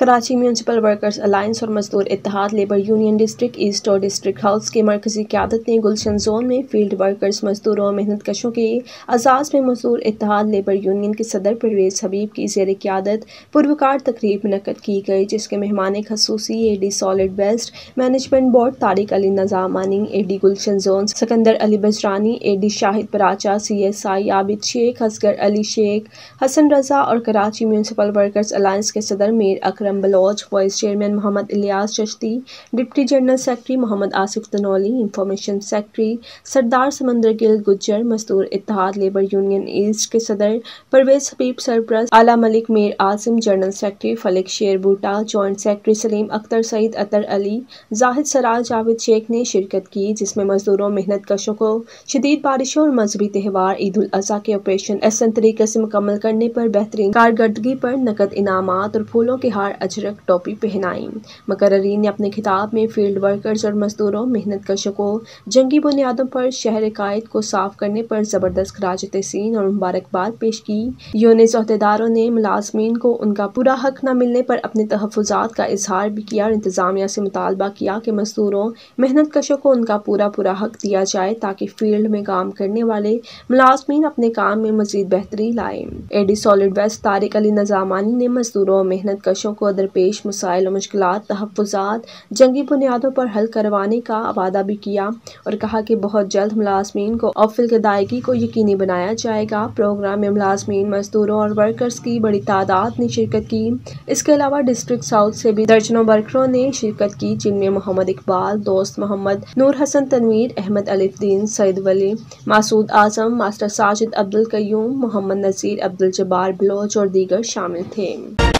Karachi municipal workers alliance और मजदूर इतिहाद labour union district east और डिस्ट्रिक्ट हाउस की मरकजी क्यादत ने गुलशन जोन में फ़ील्ड वर्कर्स मजदूरों और मेहनत कशों के अजाज में मजदूर इतिहाद लेबर यूनियन के सदर परवेज हबीब की जेर क्यादत पुरवकार तकरीब मनकद की गई, जिसके मेहमान खसूसी A D solid waste management board Tariq Ali Nizamani A D Gulshan zone Sikandar Ali Bijarani A D Shahid Paracha C S I Abid Shaikh, Asghar Ali Shaikh, Hassan Raza और कराची म्यूनसिपल वर्कर्स अलायंस के सदर Mir Akram Akram Baloch vice chairman Mohammad Ilyas Chishti deputy general secretary Mohammad Asif Tanoli information secretary Sardar Samandar Gill Gujjar मजदूर इतिहाद labour union east के सदर परवेज हबीब सरप्रस्त आला Malik Mir Asim general secretary folic Sher बूटा joint secretary Saleem Akhtar Saeed अतर अली जाहिद सराज जावेद शेख ने शिरकत की, जिसमें मजदूरों, मेहनत कशों को शदीद बारिशों और मजहबी त्यौहार, ईद उल अजहा के ऑपरेशन एहसन तरीके से मुकम्मल करने पर बेहतरीन कारकर्दगी पर नकद इनाम और फूलों के हार अजरक टोपी पहनाई। मकर्रीन ने अपने खिताब में फ़ील्ड वर्कर्स और मजदूरों, मेहनत कशों को जंगी बुनियादों पर शहर कायद को साफ़ करने पर ज़बरदस्त खराज तहसीन और मुबारकबाद पेश की। यूनिस अहदेदारों ने मुलाजमीन को उनका पूरा हक न मिलने पर अपने तहफात का इजहार भी किया और इंतज़ामिया से मुतालबा किया कि मजदूरों, मेहनत कशों को उनका पूरा पूरा हक दिया जाए ताकि फ़ील्ड में काम करने वाले मुलाजमीन अपने काम में मजीद बेहतरी लाए। A D solid waste Tariq Ali Nizamani ने मजदूरों और मेहनत कशों को दरपेश मसाइल और मुश्किल तहफ़ात जंगी बुनियादों पर हल करवाने का वादा भी किया और कहा कि बहुत जल्द मुलाजमीन को अफिल की अदायगी को यकीनी बनाया जाएगा। प्रोग्राम में मुलाजमीन, मजदूरों और वर्कर्स की बड़ी तादाद ने शिरकत की। इसके अलावा डिस्ट्रिक्ट साउथ से भी दर्जनों वर्करों ने शिरकत की, जिनमें मोहम्मद इकबाल, दोस्त मोहम्मद नूर हसन तनवीर, अहमद अलिफदीन सईद वली, मासूद आज़म, मास्टर साजिद अब्दुल कयूम, मोहम्मद नज़ीर, अब्दुल जबार बलोच और दीगर शामिल थे।